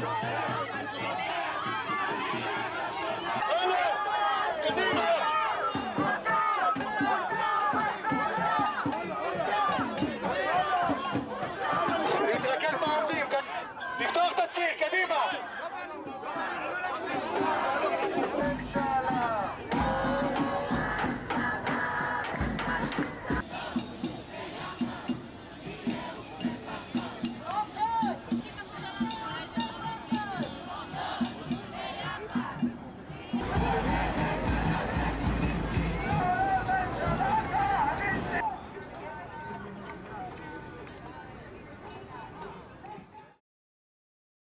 Yeah.